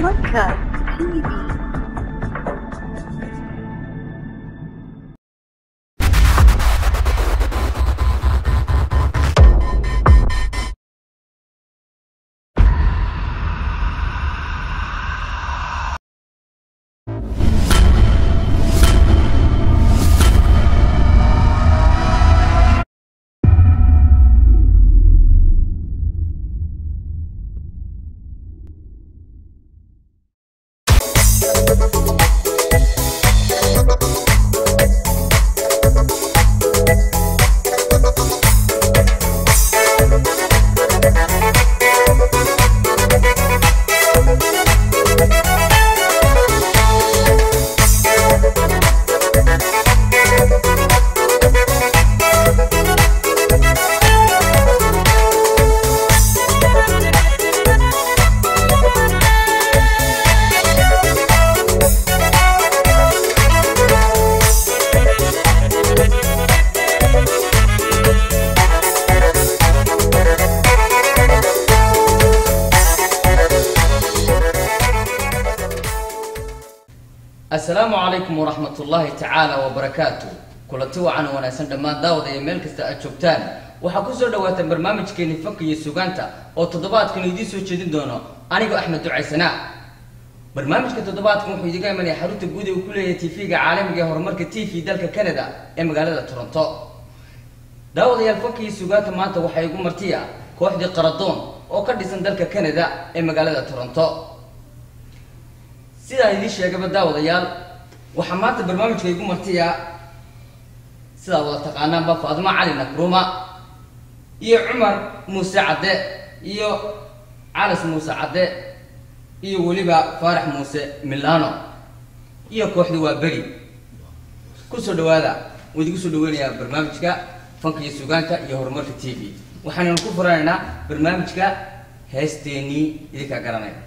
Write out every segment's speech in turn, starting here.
Podcast TV. Dhammaan daawada iyo meel kasta aad joogtaan. Waxaa ku soo dhawaataan barnaamijkeeni fanka iyo sugaanta oo toddobaadkan idiin soo jeedin doono anigoo axmed ducaysanaa barnaamijka toddobaadkan wuxuu idiga imanaya xarunta guud ee uu ku leeyahay tv-ga caalamiga ee horumarka t v dalka canada ee magaalada toronto. Daawadayaal fanka iyo sugaanta maanta waxaa igu martiya kooxdii qaradoon oo ka dhisan dalka canada ee magaalada toronto. Sidaa idiin sheegaba daawadayaal waxaa maanta barnaamijka igu martiya sidaa wada taqaanaanba faadimo cali nakruma iyo cumar muuse cadde iyo calas muuse cadde iyo weliba faarax muuse milano iyo kooxdii waa beri. Kusoo dhawaada waan idigu soo dhaweynayaa barnaamijka fanka iyo sugaanta iyo horumarka t v. Waxaananu ku furanaynaa barnaamijka heesteenii idinkaa garanaya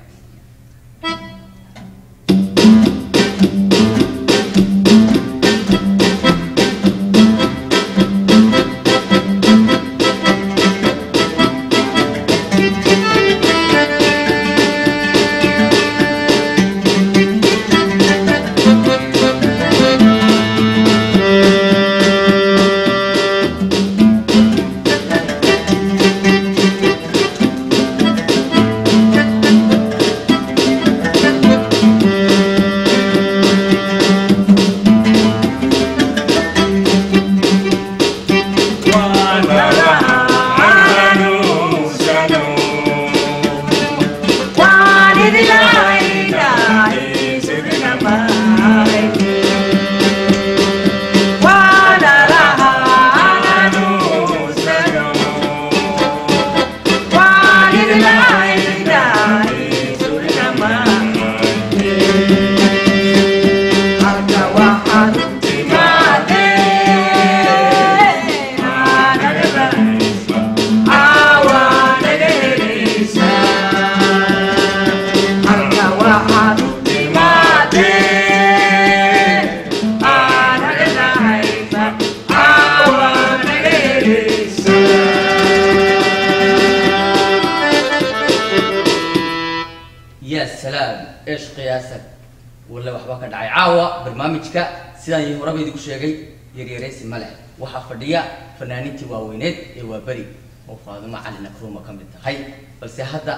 barnaamijka sidaan iyo horaba idinku sheegay yaryaraysi ma leh. Waxaa fadhiya fanaaniintii waaweyneed ee waa beri oo faadimo cali nakruuma ka mid tahay. Balse hadda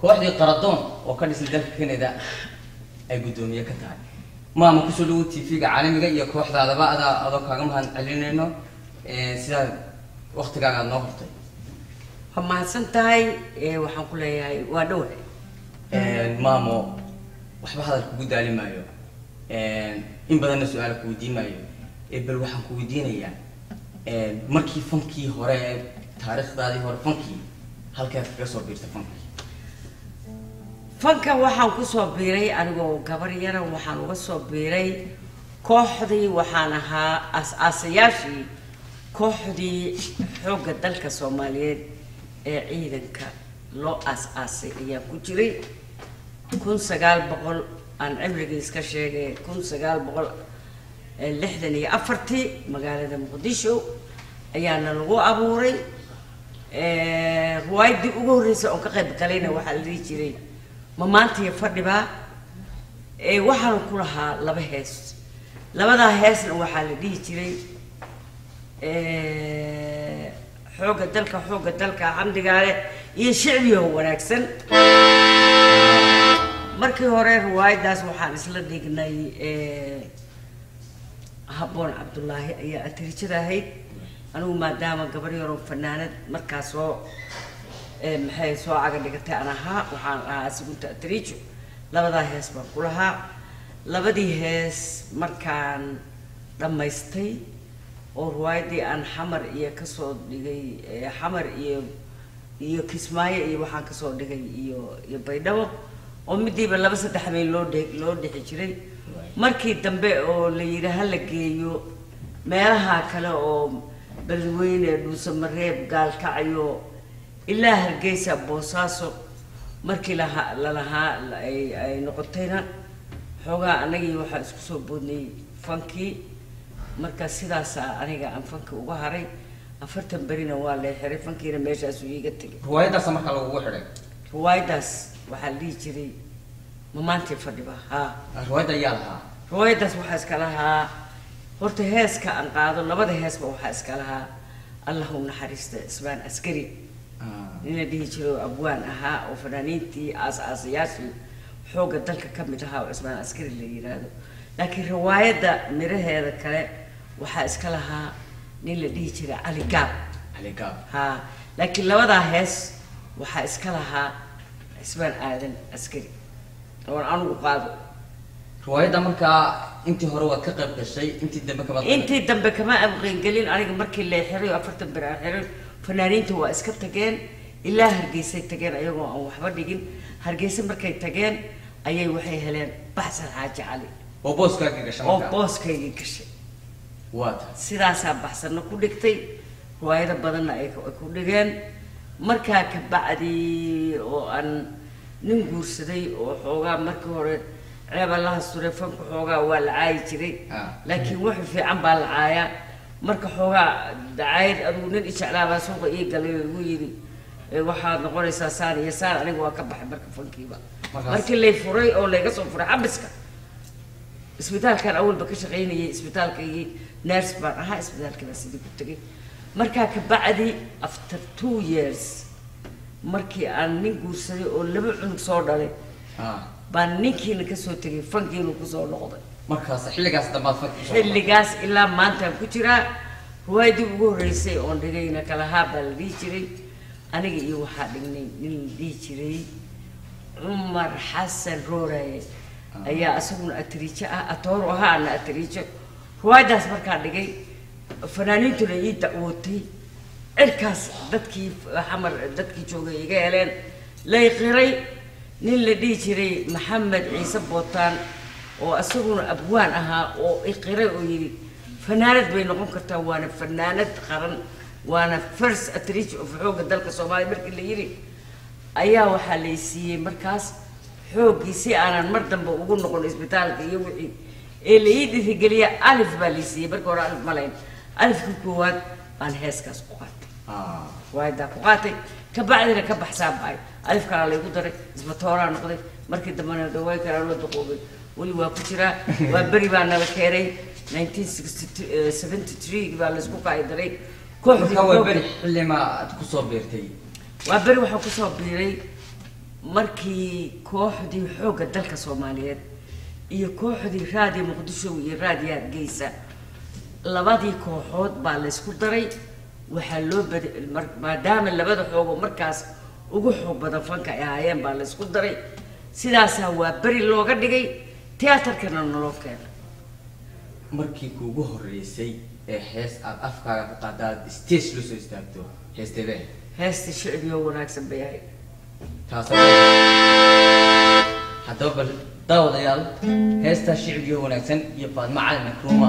kooxdii qaradoon oo ka dhisan dalka canada ay guddoomiye ka tahay. Maama ku soo dhawo t v-ga caalamiga iyo kooxdaadaba adaa adoo kaaga mahad celinayno sidaa waktigaaga aad noo hortay. Waa mahadsan tahay waxaan ku leeyahay waa dhowle maamo waxba hadal kugu daali maayo in badanna su'aala ku weydiin maayo ee bal waxaan ku weydiinayaa markii fankii hore ee taariikhdaadii hore fankii halkeed kaga soo biirtay fankii fanka waxaan ku soo biiray anigoo gabar yara waxaan uga soo biiray kooxdii waxaan ahaa as-aasayaashii kooxdii xoogga dalka soomaaliyeed ee ciidanka loo aas-aasay ayaa ku jiray kun sagaal boqol aan cimrigii iska sheegay kun sagaal boqol lixdan iyo afartii magaalada muqdisho ayaana lagu abuuray ruwaayaddii ugu horreysay oon ka qayb galayna waxaa la dhihi jiray ma maantiyo fadhibaa ee waxaan ku lahaa laba hees. Labadaa heesna waxaa la dhihi jiray eh, xoogga dalka xoogga dalka xamdigaale iyo shicbiyo wanaagsan markii hore riwaayadaas waxaan isla dhignay eh, habboon cabdullaahi ayaa atirijada ahayd anigu maadaama gabar yaroo fanaanad markaas soo eh, maxay soo caga dhigatay aan ahaa waxaan ahaa asigunta atirijo labadaa hees baan ku lahaa. Labadii hees markaan dhammaystay oo riwaayadii aan xamar iyo ka soo dhigay eh, xamar iyo iyo kismaayo iyo waxaan ka soo dhigay iyo iyo baydhabo oo midiiba laba saddex habeen loo dhe loo dhixi jiray. Markii dambe oo la yidhi ha la geeyo meelaha kale oo beledweyne dhuusamareeb gaalkacyo ilaa hargeysa boosaaso markii laha lalahaa la- ay ay noqotayna xoogaa anagii waxaa isku soo boodnay fankii marka sidaasaa aniga aan fanki uga haray. Afartan berina waa lee xiray fankiina meeshaasuu iiga tegay riwaayadaasa marka lagugu xidhay riwaayadaas وحالي جري ممانتي فريبا ها رويدا يالها رويدا سبحاسك لها هورت هاسك أنقاض اللبادة هاسك وحاسك لها اللهم نحرست اسبان أسكري نينا دي جرو أبوان أها وفنانينتي آس آس ياشي حوق الدلك كم جها واسبان أسكري اللي يرادو لكن رويدا مره هذا كله وحاسك لها نينا علي قاب علي قاب ها لكن لبادة هاس وحاسك cismaan aadan askari. Oon anugu qaado. Riwaayadda markaa intii hore waad ka qayb gashay intii dambe kama intii dambe kama abqeengelin aniga markii la xiray oo afartan bir aan xiray fanaaniinta waa iska tageen ilaa hargeysay tageen ayagoo aan waxba dhigin. Hargeysa markay tageen ayay waxay heleen baxsan xaaji cali oo booskaaga gashay oo booskaygii gashay. Waa tahay sidaasaa baxsanna ku dhigtay. Riwaayado badanna ay ku dhigeen markaa ka bacdi oo aan nin guursaday oo xoogaa markii hore ceebalaha sure fanku xoogaa waa la caayi jiray. Ah. laakiin wax fiican baa la caayaa. Marka xoogaa dacaayad adugu nin ijeclaabaa suuqa ii galay oo igu yidhi "Eh, waxaad noqonaysaa saan iyo saan aniga waa ka baxay marka fankiiba. Markii lay furay oo layga soo furay xabiska isbitaalkan awalba ka shaqaynayay isbitaalkaygii nurse baan ahaa isbitaalkii baa sidii ku tegay markaa ka bacdi after two years markii aan nin guursaday oo laba cunug soo dhalay Ah, baan ninkiina kasoo tegay fankiinu kusoo noqday markaas xilligaas dambaad fanka kusoo xilligaas ilaa maantaan ku jiraa riwaayadii ugu horreysay oon dhigayna kalahaa baa la dhihi jiray aniga iyo waxaa dhignay nin la dhihi jiray cumar xasan rooraye ayaa isaguna atiriijo ah atooru ahaana atiriijo riwaayadaas markaa dhigay fanaaniintuna ii dacwootay cirkaas dadkii xamar dadkii joogay iga heleen. Lay qiray nin la dhihi jiray maxamed ciise bootaan oo isaguna abwaan ahaa oo iqiray oo yidhi fanaanad bay noqon kartaa waana fanaanad qaran waana first atreach of xoogga dalka soomaaliya. Markii la yidhi ayaa waxaa lay siiyey markaas xooggii si aanan mar dambe ugu noqon isbitaalka iyo wixii. Ee la ii dhiirigeliya alif baa lay siiyey. Marka hore alif malayn alifkii koowaad baan heeskaas ku qaatay Ah, waayadaa ku qaatay ka bacdina ka baxsaan bahay alif kalaa laygu daray isbatooraa noqday markii dambena dhawaay kalaa loo duqoobay weli waa ku jiraa waa beri baa nala keenay 1973 baa laysku kaayi daray kooxdii markaa waa xoogga- beri xilli ma aad ku soo beertay waa beri waxaa ku soo biiray markii kooxdii xoogga dalka soomaaliyeed iyo kooxdii raadiyo muqdisho iyo raadiyo hargeysa labadii kooxood baa laysku daray. Waxaa loo maadaama labada xoogo markaas ugu xoog badan fanka ay ahaayeen baa laysku daray. Sidaasaa waa beri looga dhigay tiyaatarkana naloo keenay. Markii kuugu horreysay ee hees aad afkaaga ku qaada aad stage la soo istaagto heesteedee heesta shicbiyo wanaagsan bay ahayd. Taas haddaba bal daawadayaal heestaa shicbiga wanaagsan iyo faadmo cali nakruuma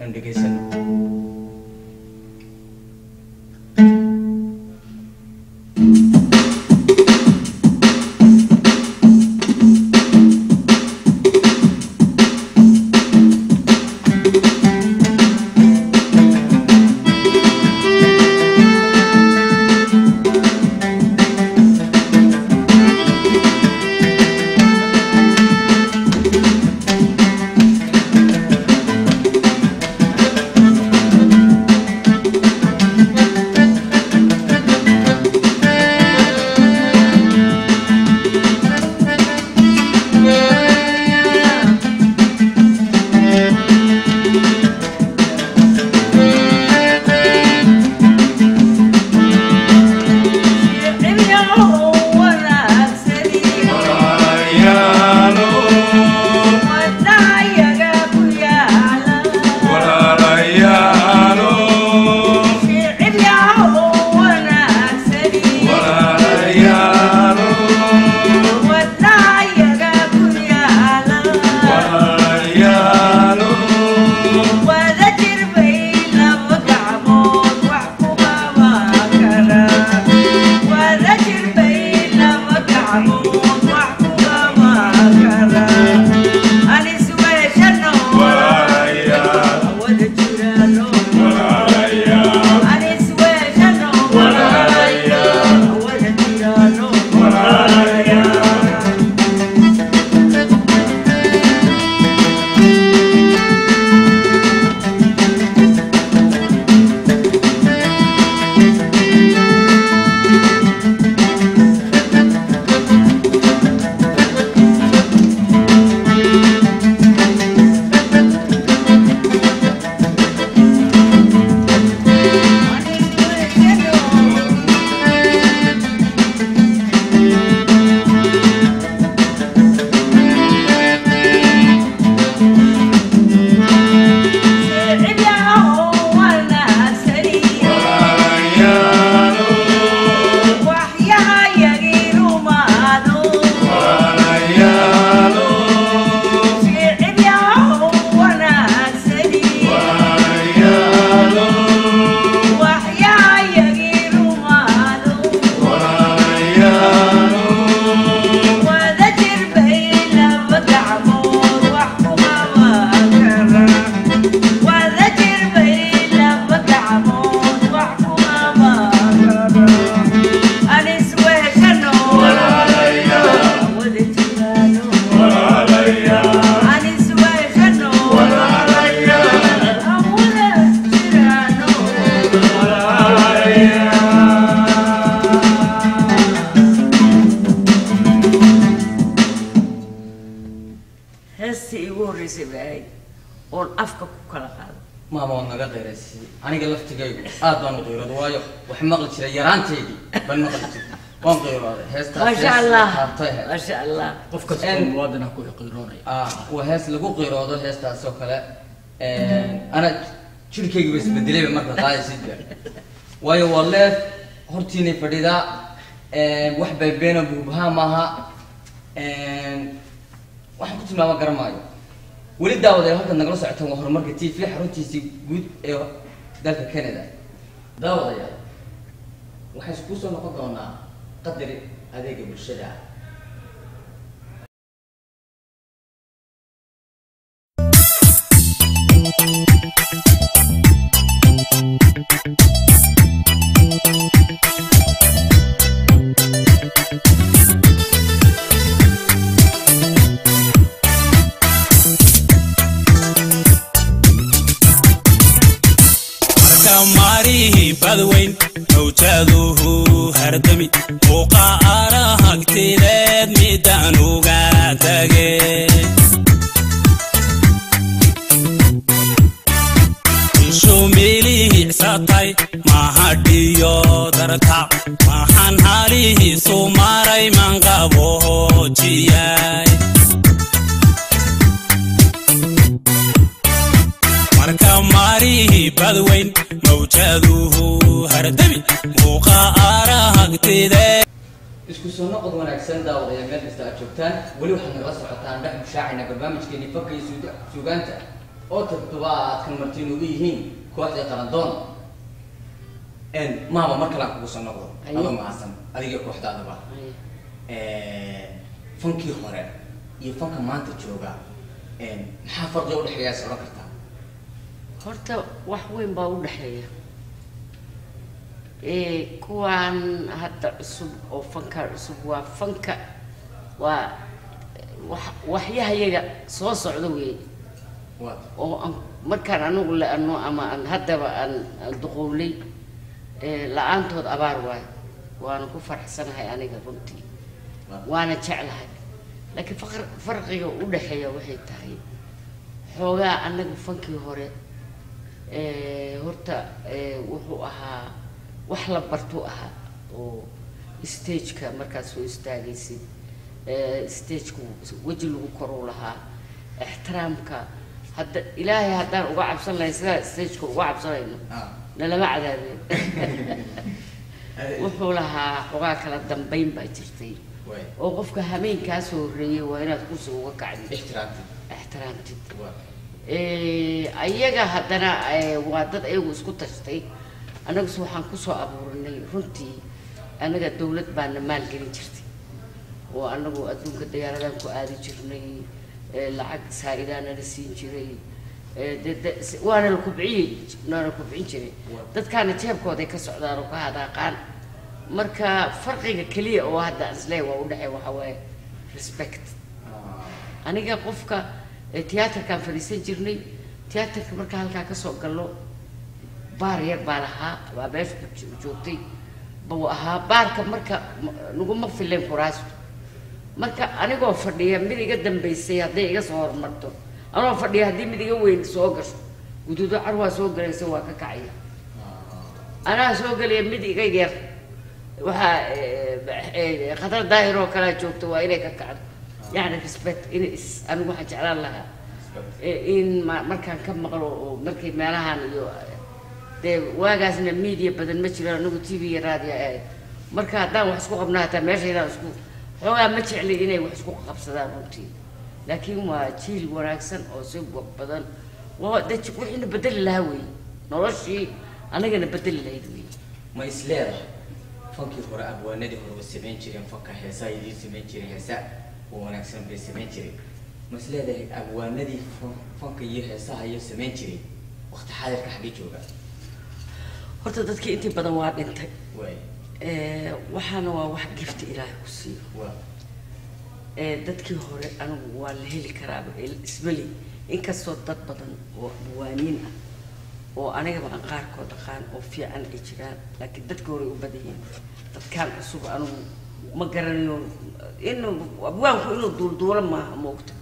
aan dhegaysano hees lagu qeyroodo heestaas oo kale. Ana jirkaygiba isbedelayba marka qaadaysidba waayo waa leef hortiinay fadhidaa wax baybeena buubahaa maaha. Waxaan ku tilmaama garamaayo weli daawadee halkaad nagala socotaan waa horumarka t v xaruntiisii guud ee dalka canada. Daawadayaal waxaan isku soo noqon doonaa qadari adeega bulshada. ah maarihi badweyn mawjaduhu hardami muuqa midaan mahadhiyo darta maxaan halihiisu maray manqabohojiyay marka maarihi badweyn mawjaduhu hardami muuqa arahagtide isku soo noqod wanaagsan daawadayaal meel kasta aad joogtaan. Weli waxaad nagala socotaan dhex mushaacina barnaamijkeeni fanka iyo suuga- suugaanta. Oo toddobaadkan martiin ugu yihiin kooxdii qarandoon إن ما هو مكلا كوسا نقول أيوه. هذا ما أسم أديك كوحدة هذا بقى. أيوه. إيه، فنكي هراء يفنك ما أنت تجوعا إن حافظ جو الحياة سرقتها خرطة وحوين باو الحياة. إيه كوان حتى سب أو فنك سب وفنك و وحيا هي صو صعدوي و أو مكان أنا أقول لأنه أما أن هذا أن دخولي. La'aantood abaar waayo. Waana ku faraxsanahay aniga runtii. Waa waana jeclahay. Laakiin farqiga u dhexeeya waxay tahay xoogaa annaga fankii hore horta wuxuu ahaa wax la bartuu ahaa oo stageka markaad soo istaagaysid. Stageka weji lagu koruu lahaa. Ixtiraamka hadda ilaahay haddaan uga cabsan lahayn sidaa stageka uga cabsanayno ah nalama cadaabeen wuxuu lahaa xogaa kala dambayn baa jirtay way oo qofka hameenkaa soo horreeyay waa inaad kursi uga kacdid ixtiraamti ixtiraamtid waa Eh, ayaga haddana eh, waa dad ayagu isku tashtay annaguse waxaan kusoo abuurinay runtii annaga dawlad baana maalgelin jirtay oo annagu adduunka dayaaradaan ku aadi jirnay eh, lacag saa-idaa nala siin jiray waana la kubciyey waana kubcin jiray. Dadkaana jeebkooday ka socdaan oo ka hadaaqaan marka farqiga keliya oo hadda aan waa udhexeeya waxaa waaye respect. Aniga qofka tiyaatarkaan fadhiisan jirnay tiyaatarka markaa halkaa ka soo gallo baar yar baa lahaa waa meesha joogtay. Buu ahaa baarka marka naguma fileen kuraastu marka anigoo fadhiya mid iga dambaysay hadday iga soo hormarto أنا فدي هدي مديك وين سوكر قدوت أروى سوكر سوى كعيا أنا سوكر يا مديك غير وها خطر داهر وكلا جوبت وإليك كعب يعني في سبت إن أنا واحد على الله إن ما ما كان كم مقر مركي مالها ده واجاز من ميديا بدل ما تشيل نو تي في راديا مركا دا وحسكو قبناها تمشي دا وحسكو هو ما تشيل إني وحسكو قبص دا نو تي laakiin waa jiil wanaagsan oo si wa- badan wixiina bedeli lahaa wey noloshii anagana bedeli lahayd wey ma is leedahay? Fankii hore abwaanadii hore way samayn jireen fanka heesaa idiin samayn jiray heesaa oo wanaagsan bay samayn jireen. Ma is leedahay? Abwaanadii fa- fanka iyo heesaha iyo samayn jiray waqti xaadirka xaggee jooga. Horta dadkii intii badan waa dhintay. Waxaana waa wax gifta ilaahay ku siiyo dadkii hore anigu waa la heli karaaba isbeli inkastoo dad badan oo abwaaniin ah oo anigaba aan qaarkood aqaan oo fiican ay jiraan laakiin dadka hore u badan yihiin dadkaan cusub anigu ma garanayo inuu abwaanku inuu duulduulo maaha moogta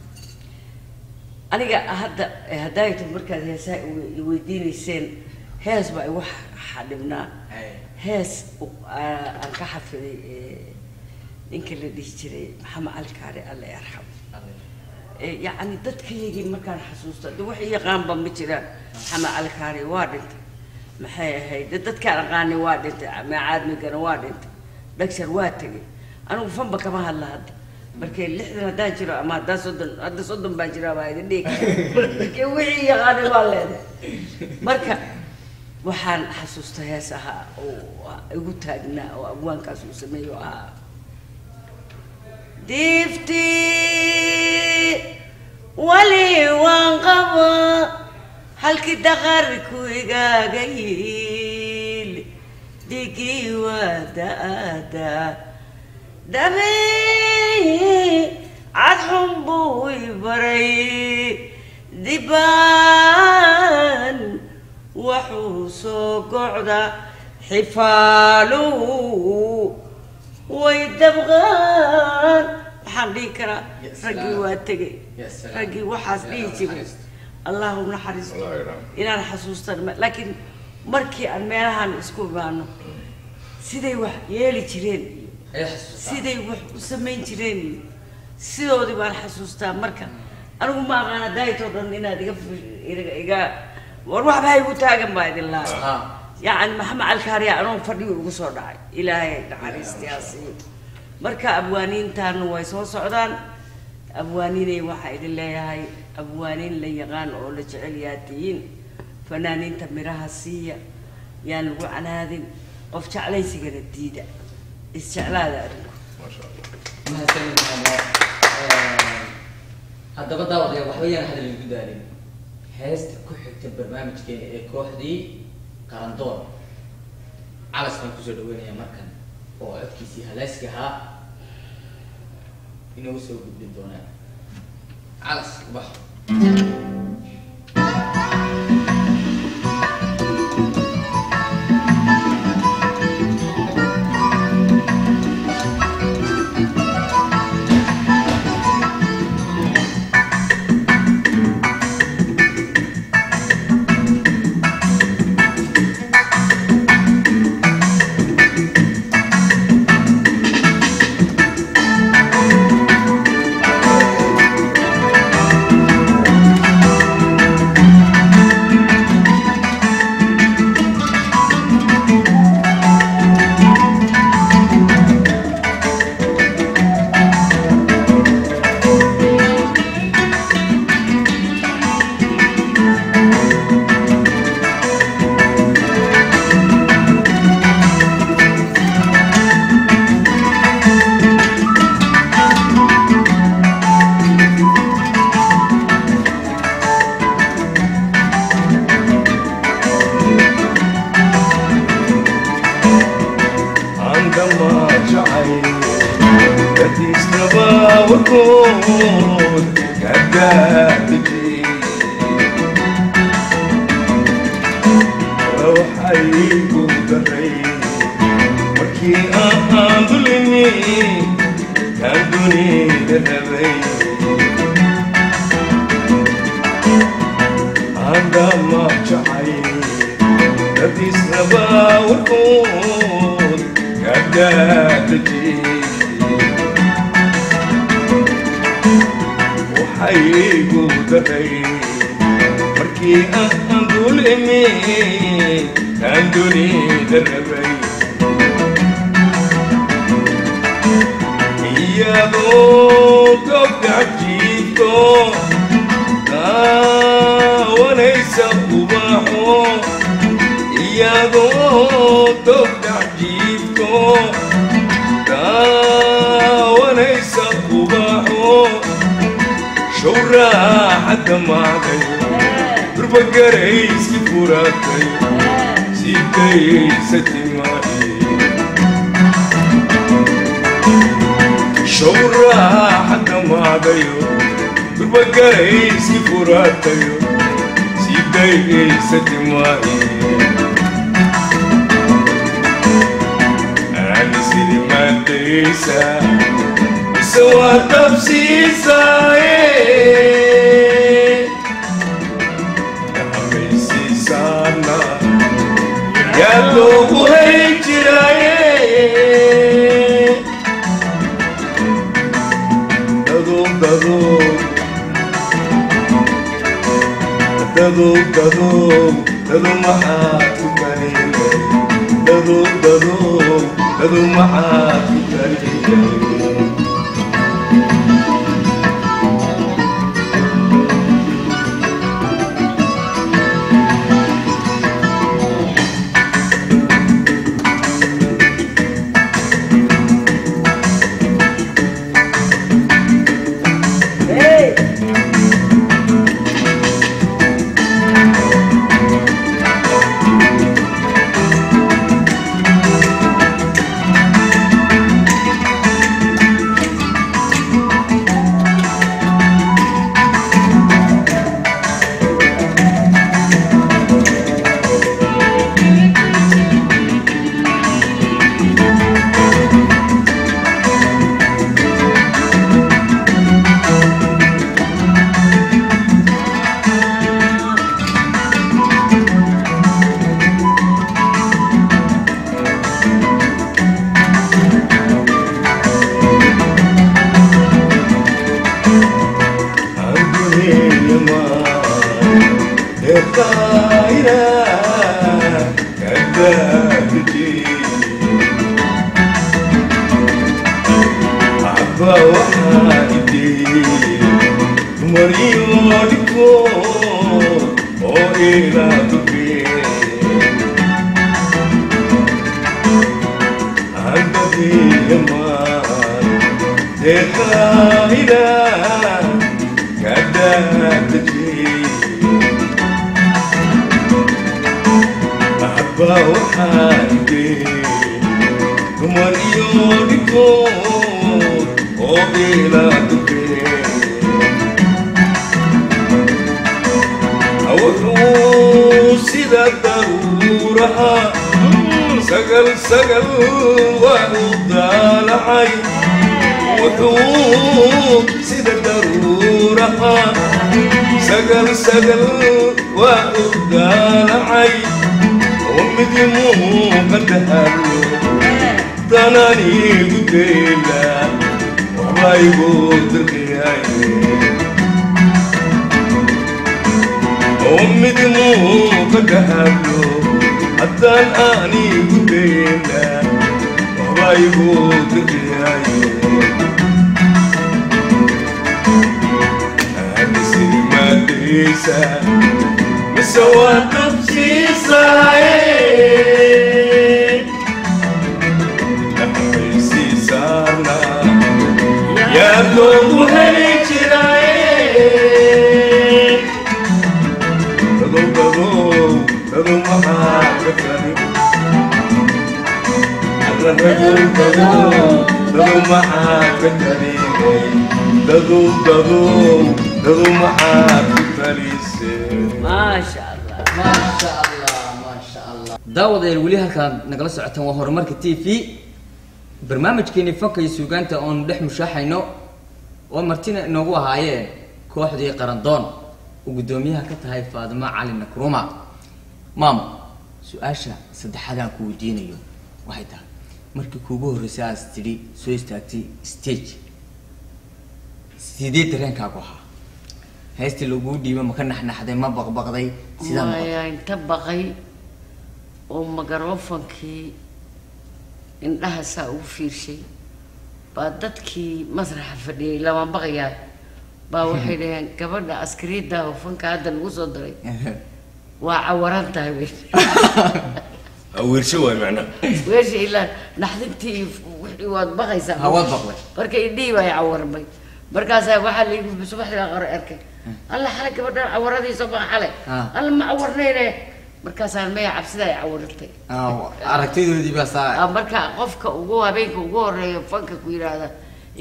aniga hadda haddaayto markaad heesaha iweydiinayseen hees baa igu xa- xadhibnaa hees aan ka xafiday إنك اللي ديشتري حما الكاري الله يرحم إيه، يعني تتكيري مكان حسوسة دوحي هي غامبا مثلا حما الكاري وارد ما هي هي تتكار غاني وارد ما عاد مكان وارد بكسر واتي أنا فم بكما هلا هاد. بركي لحنا داجرا ما دا صدن هذا صدن باجرا بايد ديك. بركي وحي يا غاني والد بركا وحال حسوسة هي سها وقلتها لنا وأبوان كاسوسة ما يوها diifti wali waan qaba halkii daqarku igaaga yiil digii waa da'ada dabey cadxun buu i baray dibaan waxuu soo gocda xifaaluhu way dabqaan waxaan dhihi karaa Ya raggii salaam. waa tegay Ya salaam. raggii waxaas Ya dhihi Allah jiray naxariisto. allahu naxariisto Allah yarxam. inaan xasuustan ma- laakiin markii aan meelahan isku imaano siday wax yeeli jireen iyo ayaa xasuustaa siday wax u samayn jireen iyo sidoodii baan xasuustaa marka anigu ma aqaana daayitoo dhan inaad iga fi- iga iga war waxbaa igu taagan baa idin lahaa يعني مهما الكار يا أنا فدي اوغو سو دحاي إلى حارست ياسين مركا أبوانين تان واي سو سودان أبوانين أي وحا ايد لا يحي أبوانين لا يقان أو لا جعل ياتين فنانين تمرها سي يا لو عن هذه. قف جعلي سيغد ديدا استعلاد ما شاء الله. ما سنين الله آه، هذا بدا وقت يا هذا اللي قدالين هيست كحت برنامج كي qarandoon calas baan ku soo dhaweynaya markan oo codkiisii halaaska ahaa inoogu soo gudbin doonaan calas ubax كذابتي وحيكم دري markii aan dul imi aan dunida rabay iyadoo gobgac jiifto daawanaysa ubaxo showraaxadda maaday durbagarayski furatay sidaysa timaadi showraaxadda maadayo durbagarayski furatayo tabsiisa waa tabsiisaaye amaysiisaana yaa loogu hay jiraaye dadow dadow dadow dadow dadu maxaa ku kalinay dadow dadow dadu maxaa ku kalinay باو حاجي ومليونكو وبلا تبي أوتو سيدا ضرورها سقل سقل والدال عي وثوب سيد الدرورة سقل سقل والدال عي قديلا وما يقول درقياي ومدي مقدهالو الدان اني قديلا وما يقول درقياي أنا سيدي daawad dadu weli halkaad nagala socotaan waa horumarka t v. Barnaamijkeeni fanka iyo suugaanta oonu dhex mushaaxayno oo martina inoogu ahaayeen kooxdii qarandoon. Oo guddoomiyaha ka tahay faadimo cali nakruma. Maamo su'aasha saddexadaan ku weydiinayo. Waxay tahay markii kuugu horreysay aad tidhi soo istaagtay stage. Sidee dareenkaagu ahaa? Heestii laguu dhiibay ma ka naxnaxday ma baqbaqday? Sidaa inta baqay oo magarofankii indhaha saa ugu fiirshay. Baa dadkii masraxa fadhiyay lama baqayaa baa waxay dhaheen gabadha askariidda oo fanka hadda lagu soo daray waa cawaran tahay wey wiirsho waay macnaha weesha ilaa naxdintii wixii waad baqaysaa. Ha, waad baqday. marka indhihii baa cawarmay markaasaa waxaa la yidhi subaxdii baa qore arkay. Alla xalay gabadhan cawaradiisa baa xalay. Ah. alla ma cawarnayne. Markaasaan maya cabsida ay cawaratay Ah, aragtidoodii baa saa. Ah, marka qofka ugu habeenka ugu horreeya fanka ku yidhaahda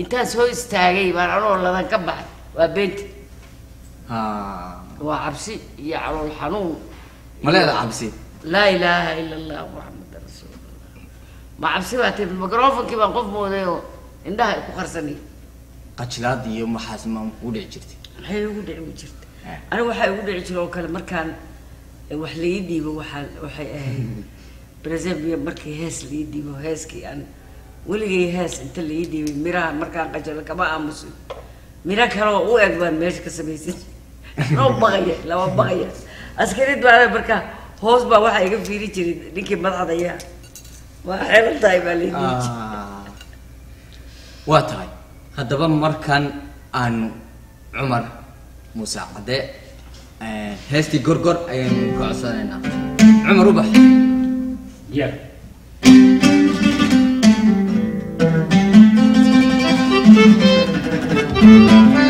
intaan soo istaagay baan anoo ladan ka baxay. Waa beenti. Ah, waa cabsi iyo calool xanuun. Ma leeda cabsi لا إله إلا الله محمد رسول الله. ما عم سمعت في الميكروفون كيف نقف مودي عندها كخرسني قتلات يوم حاسمة ودع جرتي. هي ودع مجرت أنا وحي ودع جرت وكل مر كان وحليدي وحال وحي آه. برزيم يوم مر كي هاس ليدي وهاس كي أنا ولي هاس أنت اللي يدي ميرا مر كان قتل كما أمس ميرا كانوا وين وين ماشي كسميسي لو بغيه لو بغيه أسكريت بعد بركة. Hoos baa waxaa iga fiiri jiray ninkii madaxdaya. Waa xeelan tahay baa leedii Ah. waa tahay. Haddaba markan aanu cumar muuse cadde eh, heestii gorgor ayaynu ka codsanaynaa. Cumar ubax. Yeah. Thank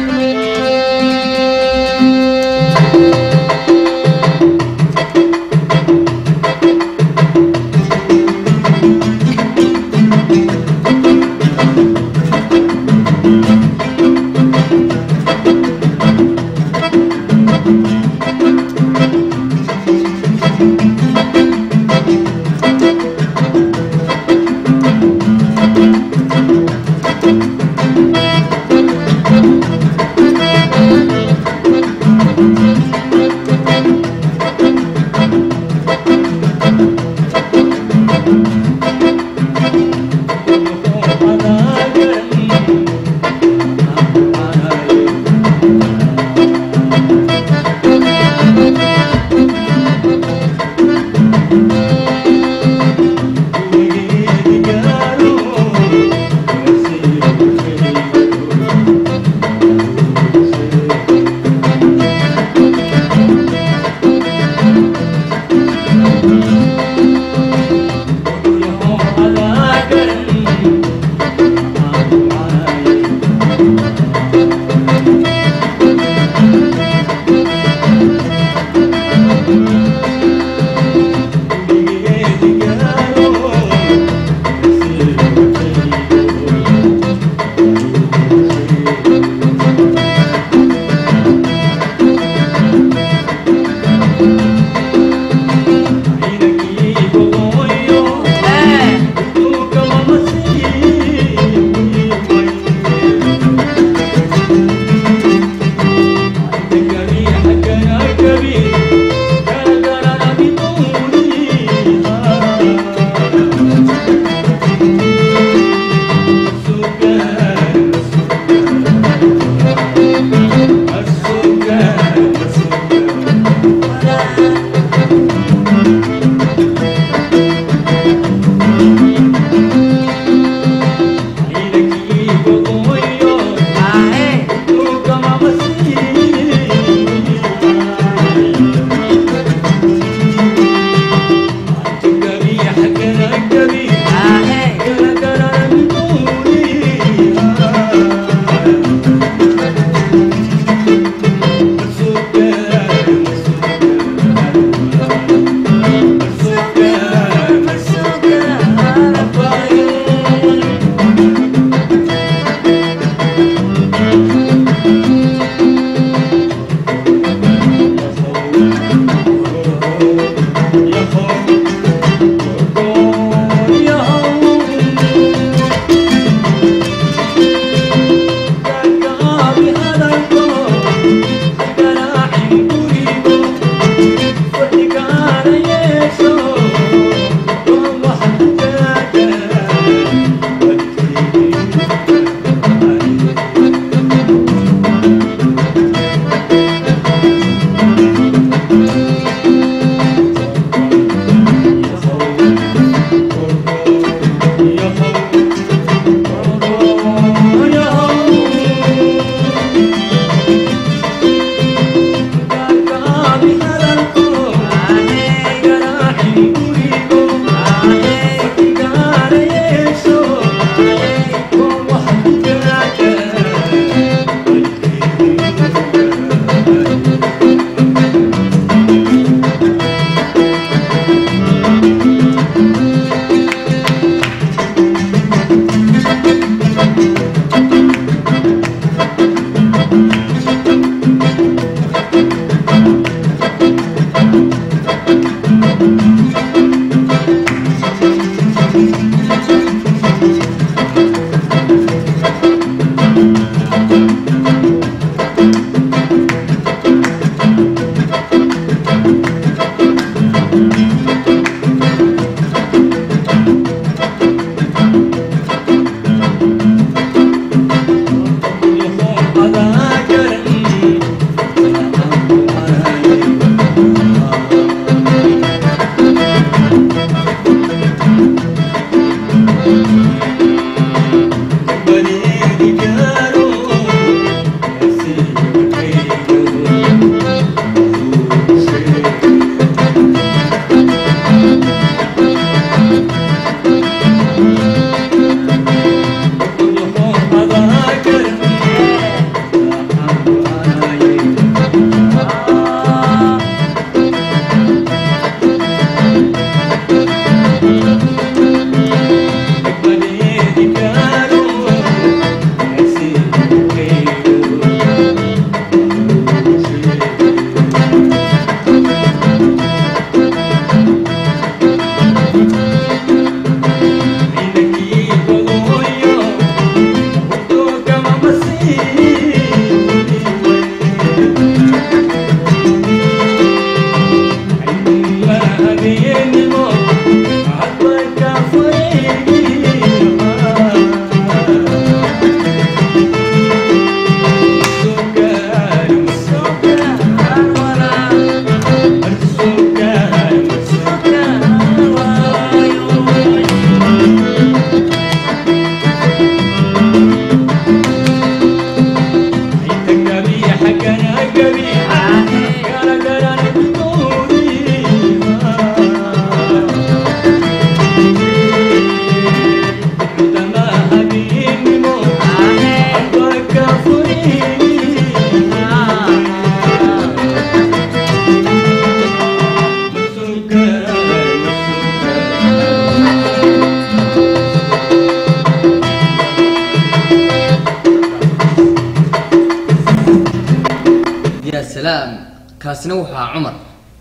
kaasina wuxuu ahaa cumar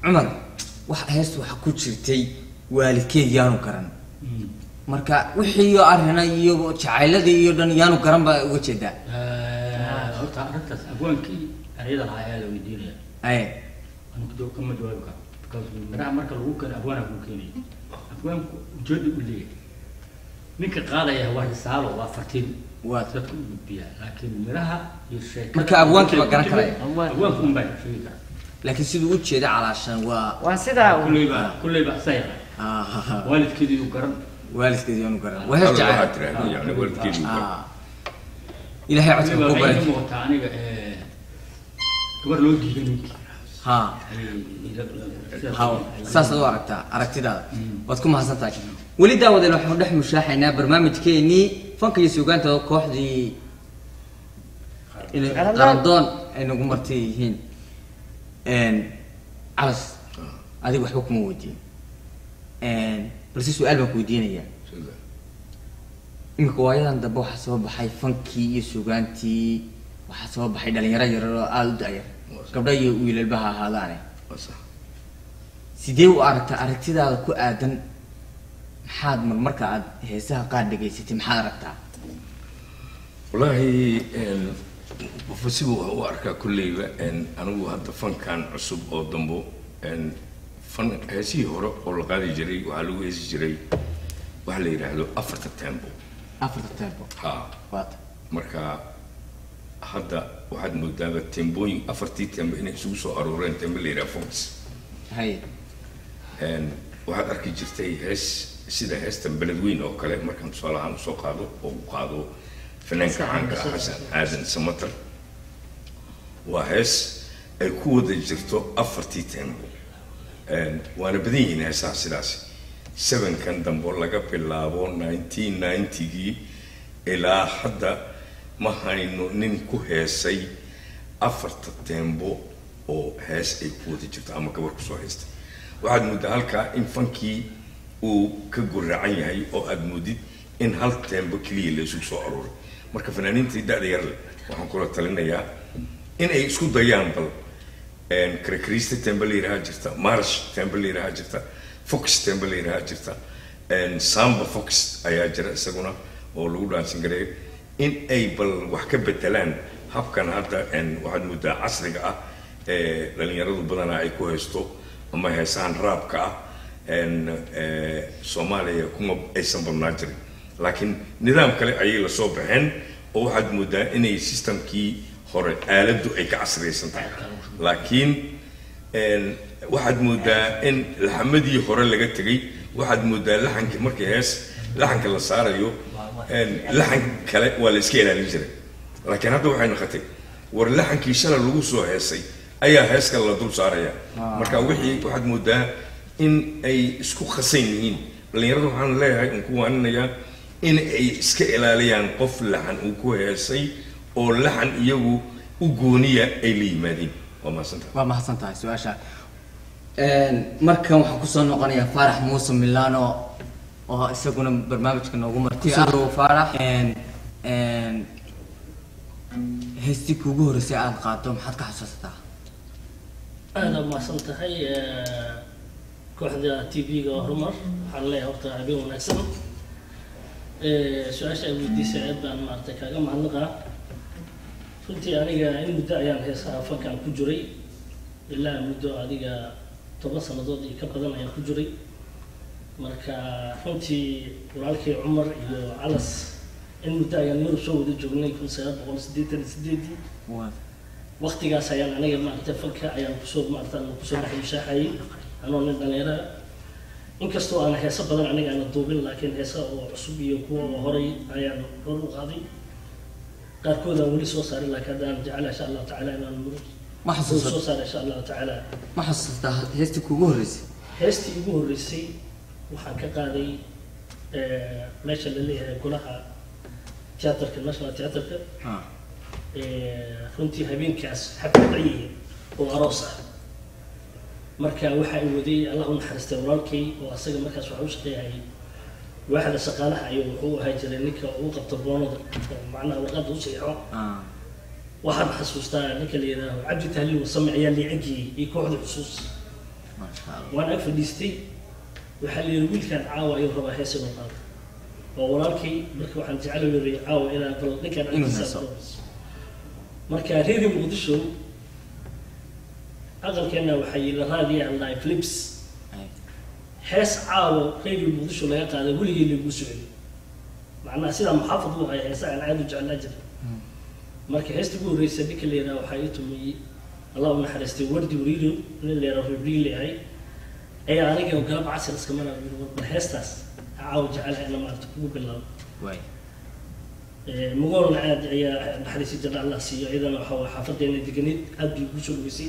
cumar wax heesta waxa ku jirtay waalidkeed yaanu garan marka wixii iyo arrina iyo jacayladii iyo dhan yaanu garan baa uga jeedaa. Horta arrintaas abwaankii erayada lahaa ayaa la weydiinaya ay anigu doo kama jawaabi karo because miraha marka lagu keeno abwaana kuu keenaya abwaanku ujeeda u leeyahay. Ninka qaadaya waa risaalo waa fartiin waa dadka u gudbiyaa laakiin miraha iyo sheekada Marka abwaankii baa garan karaya. abwaanku un baa sheegi kara laakiin siduu u jeeda calaashan waa waa sidaa kulleyba kulleyba asaa yaqaan ah, waalidkeedii uu garan waalidkeed yaanu garan waa. Ah. ilaahay codka ku baray muuqataa aniga gabar loo diiday ha saasaad u aragtaa aragtidaada waad ku mahadsan tahay weli daawadeen waxaanu dhex mushaaxaynaa barnaamijkeenii fanka iyo suugaanta oo kooxdii qarandoon ay nagu martay yihiin calas adiga waxba kuma weydiin balse su'aal baan ku weydiinayaa iminka waayadan dambe waxaa soo baxay fankii iyo suugaantii waxaa soo baxay dhalinyaro yarar oo aada u da-yar gabdha iyo wiilalba ha ahaadaane sax. sidee u aragtaa aragtidaada ku aadan? Maxaad mar marka aad heesaha qaar dhegaysatay maxaad aragtaa? Wallaahi wax u arkaa kolleyba een, anigu hadda fankan cusub oo dambo fan heesihii hore oo la qaadi jiray waxaa lagu heesi jiray waxa la yidhaahdo afarta tembo. Afarta tempo ha marka hadda waxaad moodaaba tembooyin afartii tembo inay isugu soo arooreen tembo la yidhaha fox. Hay waxaad arki jirtay hees sida heestan beledweyn oo kale markaan tusaale ahaan u soo qaado oo u qaado fanaanka caanka xasan aadan samatar waa hees ay ku wada jirto afartii tembo waana badan yihiin heesaha sidaasi sevenkan dambo laga bilaabo 1990gii ilaa hadda ma hayno nin ku heesay afarta tembo oo hees ay ku wada jirto ama gabar ku soo heystay waxaad mooddaa halkaa in fankii uu ka guraacan yahay oo aad moodid in hal tembo keliya la isugu soo arooray marka fanaaniintii da-da waxaan kula talinayaa in ay isku dayaan bal karakrista tembe la yidhaha jirta marsh tembe la yidhaha jirta fox tembe la yidhaha jirta samba fox ayaa jira isaguna oo lagu dhaansan gareeyo in ay bal wax ka bedelaan habkan hadda waxaad moodaa casriga ah ee dhalinyaradu badanaa ay ku haysto ama heesahan raabka ah soomaaliya kuma aysan badnaan jirin laakiin nidaam kale ayay la soo baxeen oo waxaad moodaa inay systemkii hore aaladdu ay ka casriyaysan tahay. Laakiin waxaad moodaa in laxamadii hore laga tegay waxaad moodaa laxankii markii hees laxanka la saarayo laxan kale waa la iska ilaalin jiray. Laakiin hadda waxay noqotay war laxankii shalay lagu soo heesay ayaa hees kale la dul saaraya. Marka wixii waxaad moodaa in ay isku khasan yihiin. Dhalinyarada waxaan leeyahay un ku waaninayaa in ay iska ilaaliyaan qof laxan uu ku heesay oo laxan iyagu u gooniya ay la yimaadeen. Waa mahadsanta waa mahadsan tahay su'aasha markan waxaan ku soo noqonayaa faarax muuse milano oo isaguna barnaamijka noogu marti ah faarax heestii kuugu horreysay aada qaado maxaad ka xasuusataa? Aada mahadsan tahay kooxda t v-ga horumar. Waxaan leeyahay horta habeen wanaagsan su'aasha aad weydiisay aad baan maaragtay kaaga mahadnaqaa runtii aniga in muddo ayaan heesaha fankan ku jiray ilaa muddo adiga toban sannadood iyo ka badan ayaan ku jiray marka runtii walaalkay cumar iyo calas in muddo ayaan yurub soo wada joognay kun sagaal boqol siddeetan iyo sideedii waktigaas ayaan aniga maaragtay fanka ayaan ku soo maarata aan ku soo dhex mushaaxayay anoo nin dhalinyaro ah inkastoo aan heeso badan aniga aana duubin laakiin heesa oo cusub iyo kuwa oo horay ayaan hor u qaaday. Qaarkood aan weli soo saarin laakiin haddaan jecela insha allahu tacaala inaan soo saara insha allahu tacaala. Ma xasuustaa heestii kuugu horreysay? Heestii ugu horreysay waxaan ka qaaday eh, meesha la leeyahay golaha theaterka national theaterka. Ha. Eh, runtii habeenkaas xaflad ayay oo aroos ah marka waxa waday allah u naxariistay walaalkay oo asaga markaas waxa u shaqeeyay waaxda shaqaalaha ayuu wuxuu ahaa jiray ninka uu qabto boonada oo macnaha warqadda u ah. Waxaan xasuustaa ninka la yidhaaho cabdi tahliil wasame ayaa liicagiyey iyo kooxda xusuus. Waan ag fadhiistay waxaa la yidhi wiilkaan caawa ayuu rabaa hees inuu qaado. Oo walaalkay marka waxaan jecel u yidhi caawa inaan bal aqoonso. marka reeri muqdisho aqalkeena waxaa yidhi raadiya live flips Ay. hees caawo reeri muqdisho laga qaaday weligii lagu socday. Macnaha sidaa muxaafad u haya heesa aan aada u jeclaa jiray marka heesta ugu horreysa ninka la yidhaha waxaa ii tumiyey allah u naxariistay wardi wariiro nin la yidhaha ribriile ahay ayaa aniga galab casir iska maraa yidhi war heestaas caawo jecelaha ina maarata kugu bilaabo. Eh, mugoolna aad ayaa naxariisi jira allah siiyo iyadana waxa waa xaafadeena deganeed aad bay ugu soo dhaweysay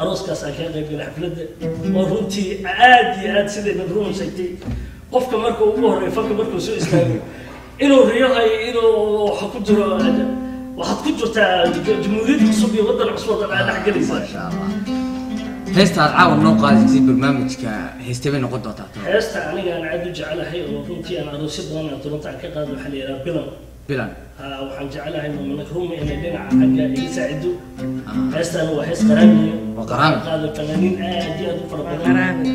arooskaas aan kaga qayb galay xafladda. Oo runtii aad iyo aad sidayna run sheegtay qofka marka ugu horreeya fanka markuu soo istaago inuu riyohayo inuu waxa ku jiro waxaad ku jirtaa jumhuuriyad cusub iyo waddan cusub oo aad dhex galaysaa maasha allah heesta aad caawa noo qaadaysay barnaamijka heestee bay noqon doontaa heesta aniga aan aad u jecelahay oo runtii aan aroosyo badan aan turanta aan ka qaado waxaa la yidhaha bilan. Bilan. Ah, waxaan jecelahay mamanag rumi inay dhinaca xagga iga saacido Ah. heestaan waa hees qaraamiya Waa qaraami. qaado fanaaniin aad iyo aad u fara badan qaraami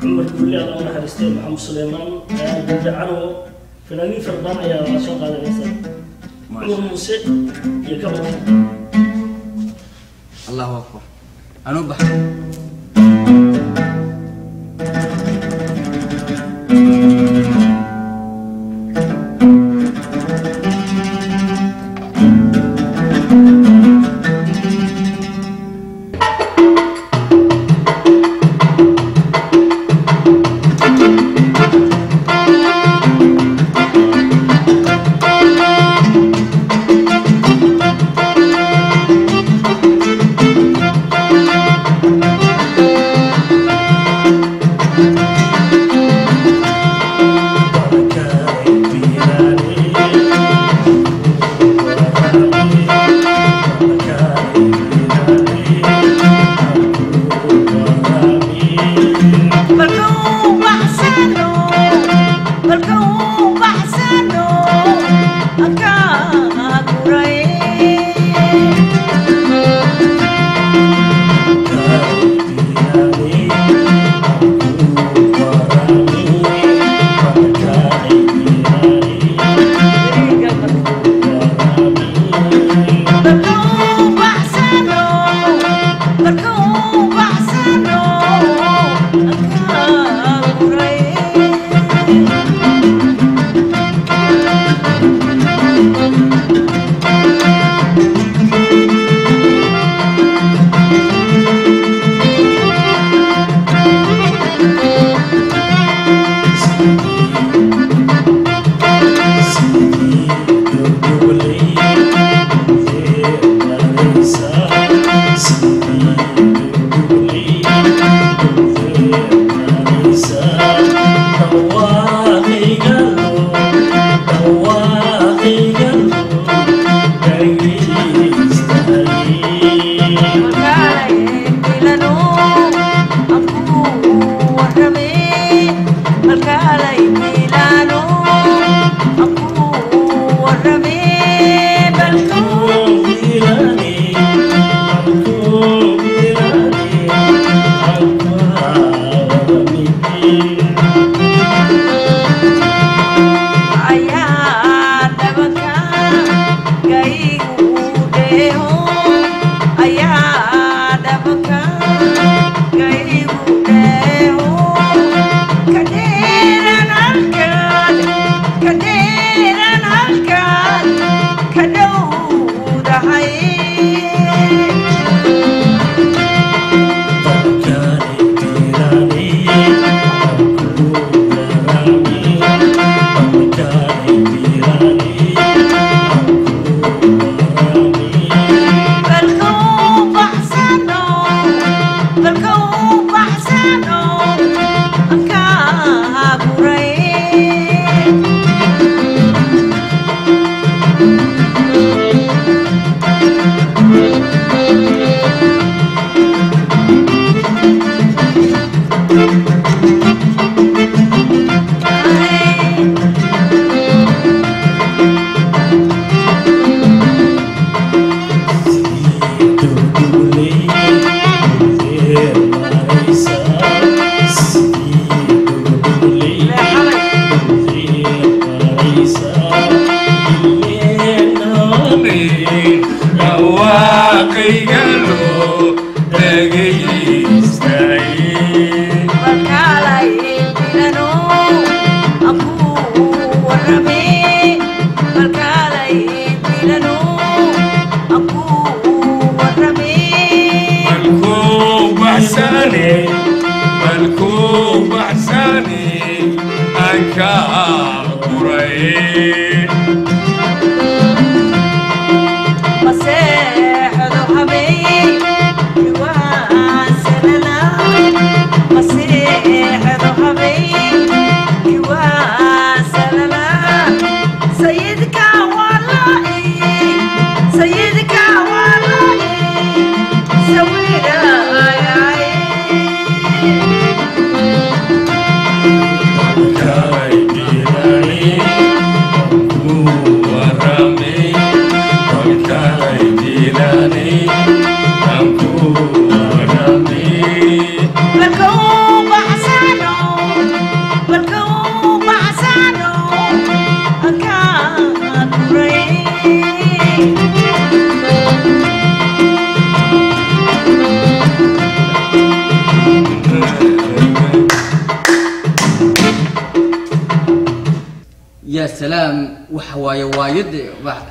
cumar gulle alla u naxariistay maxamed suleymaan gudde carwo fanaaniin fara badan ayaa la soo qaaday heestaan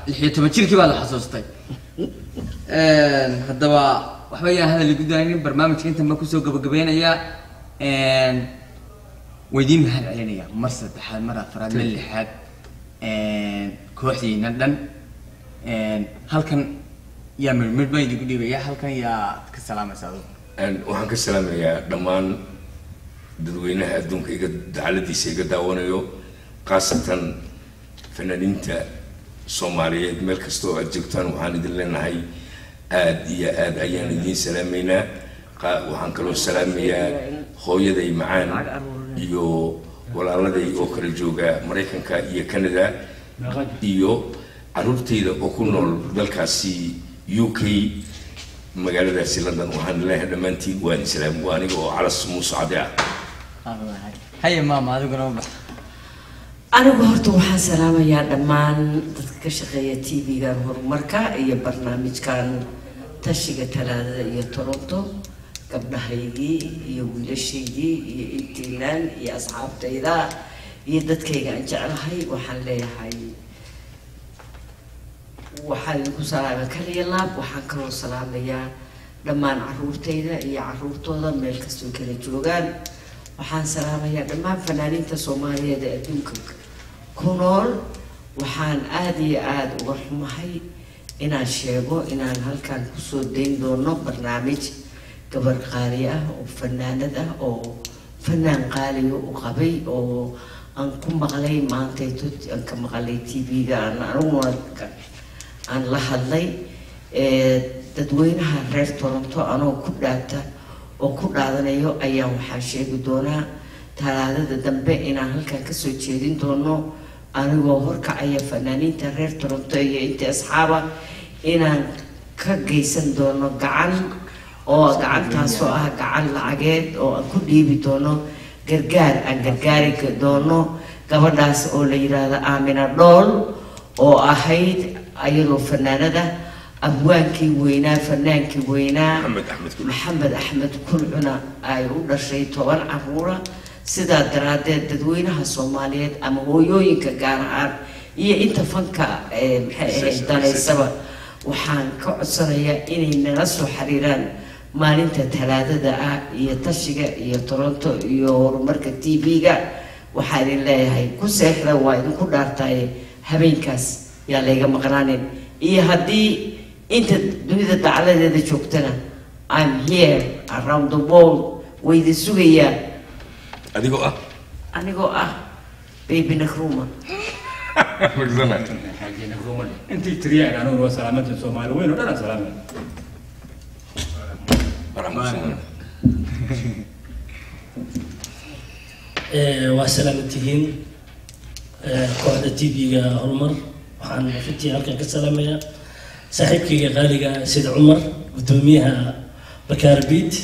lixiyo toban jirkii baa la xasuustay. Haddaba waxba yaa hadal gudaynin barnaamijka intan baan ku soo gabagabeynaya weydiin mahad celinaya mar saddexaad mar afaraad mar lixaad kooxdiina dhan. Halkan yaa midhmidh baa idinku dhiibaya halkan yaad ka salaamaysa adugu waxaan ka salaamayaa dhammaan dadweynaha adduunka iga dacaladiisa iga daawanayo khaasatan fanaaniinta soomaaliyeed meel kasta oo aad joogtaan waxaan idin leenahay aad iyo aad ayaan idiin salaamaynaa. Waxaan kaloo salaamayaa hooyaday macaan iyo walaaladay oo kala jooga maraykanka iyo canada iyo caruurtayda oo ku nool dalkaasi u k magaaladaasi london. Waxaan leenahay dhammaantiin waan islaam waa aniga oo calas muusacade ah haye maama adiguna ma bax anigu horta waxaan salaamayaa dhammaan dadka ka shaqeeya t v-gan horumarka iyo barnaamijkan tashiga talaadada iyo toronto gabdhahaydii iyo wiilashaydii iyo intaynan iyo asxaabtayda iyo dadkayga aan jeclahay waxaan leeyahay waxaan idinku salaamay kaliya laab waxaan kaloo salaamayaa dhammaan caruurtayda iyo caruurtooda meel kastoo kala joogaan. Waxaan salaamayaa dhammaan fanaaniinta soomaaliyeed ee adduunka ku nool waxaan aada iyo aada uga xumahay inaan sheego inaan halkan ku soo dayn doono barnaamij gabar qaali ah oo fanaanad ah oo fanaan qaaliga u qabay oo aan ku maqlay maantayto aan ka maqlay v-ga aan aniguna aan la hadlay dadweynaha reer toronto anoo ku dhaata oo ku dhaadanayo ayaan waxaa sheegi doonaa talaadada dambe inaan halkan ka soo jeedin doono anigoo horkacaya fanaaniinta reer toronto iyo intii asxaaba inaan ka geysan doono gacan oo gacantaasoo ah gacan lacageed oo aan ku dhiibi doono gargaar aan gargaari doono gabadhaas oo la yiraahdo aamina dhool oo ahayd ayadoo fanaanada abwaankii weynaa fanaankii weynaa. Maxamed axmed kulcuna ay u dhashay toban caruura sidaa daraaddeed dadweynaha soomaaliyeed ama hooyooyinka gaar ahaan iyo inta fanka ee maxay ahayd danaysaba waxaan ka codsanayaa inay nala soo xiriiraan maalinta talaadada ah iyo tashiga iyo toronto iyo horumarka t v-ga. Waxaa idin leeyahay ku seexda waa idinku dhaartaye habeenkaas yaa layga maqnaanin. Iyo haddii inta dunida dacladeeda joogtana i'm here around the world way idin sugayaa أنا جوا أنا جوا بيبي نخرومة. مجزمة حاجة نخرومة أنت تريع أنا هو سلامة الصومال وين ولا سلامة؟ برامج آه، وسلامة تهين آه، كوحدة تي بي عمر. وحن فتي هلك كسلامة صاحبكي غالي سيد عمر. ودوميها بكاربيت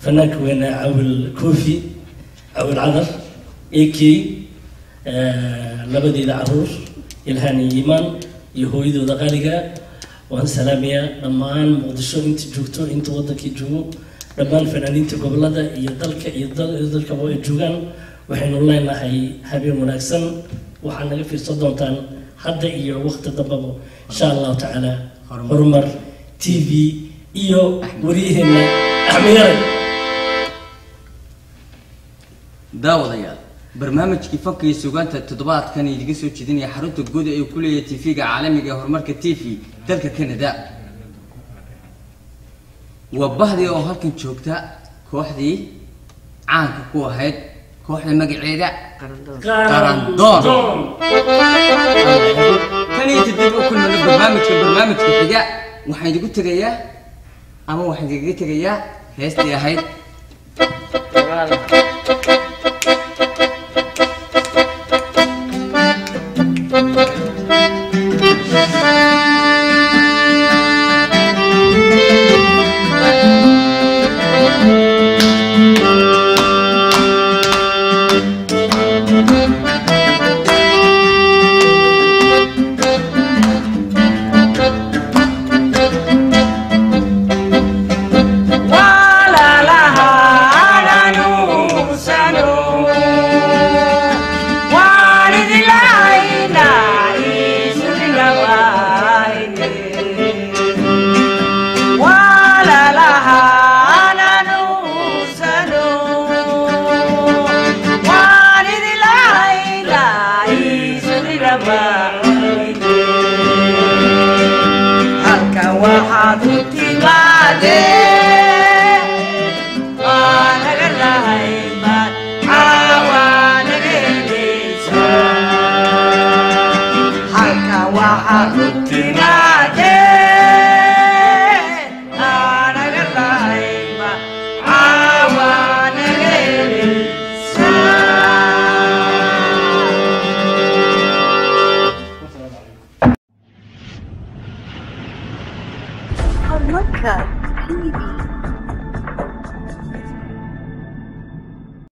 فنك وين عول كوفي. Cawil cadar a k labadeeda carruur ilhaan iyo iimaan iyo hooyadooda qaaliga waan salaamayaa dhammaan muqdisho inta joogto inta wadankii joogo dhammaan fanaaniinta gobollada iyo dalka iyo dal- iyo dalkaba ay joogaan. Waxaynu leenahay habeen wanaagsan. Waxaad naga fiirsan doontaan hadda iyo waqti dambaba. Insha allahu tacaala horumar. T v iyo waryaheena axmed yaray daawadayaal. Barnaamijkii fanka iyo sugaanta toddobaadkan idiga soo jeedinaya xarunta guud ee uu ku leeyahay tv-ga caalamiga ee horumarka t v dalka canada. Waa bahdii oo halkan joogta kooxdii caanka ku ahayd kooxda magaceeda qarandoon. Iyo kadib u kulmana barnaamijka barnaamijka xiga waxaan idigu tegayaa ama waxaan idigaga tegayaa heestii ahayd